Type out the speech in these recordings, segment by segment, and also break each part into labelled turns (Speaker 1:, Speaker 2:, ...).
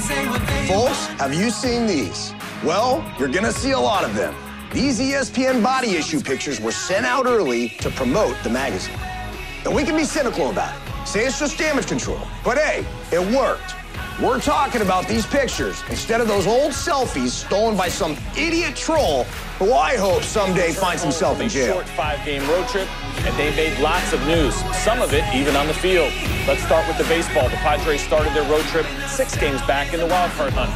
Speaker 1: Folks, have you seen these? Well, you're gonna see a lot of them. These ESPN body issue pictures were sent out early to promote the magazine. And we can be cynical about it. Say it's just damage control. But hey, it worked. We're talking about these pictures instead of those old selfies stolen by some idiot troll who I hope someday finds himself in jail.
Speaker 2: short five-game road trip, and they made lots of news, some of it even on the field. Let's start with the baseball. The Padres started their road trip six games back in the wild card hunt.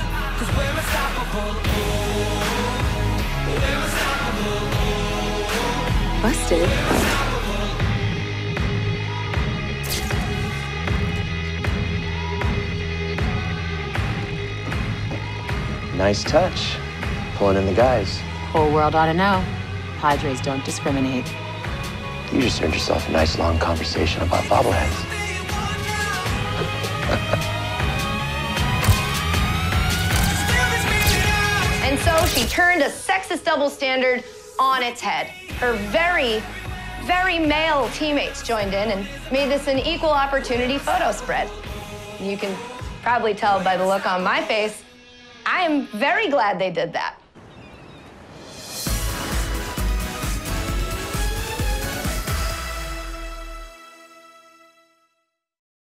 Speaker 3: Busted.
Speaker 4: Nice touch. Pulling in the guys.
Speaker 3: Whole world ought to know. Padres don't discriminate.
Speaker 4: You just earned yourself a nice long conversation about bobbleheads.
Speaker 5: And so she turned a sexist double standard on its head. Her very, very male teammates joined in and made this an equal opportunity photo spread. You can probably tell by the look on my face, I am very glad they did that.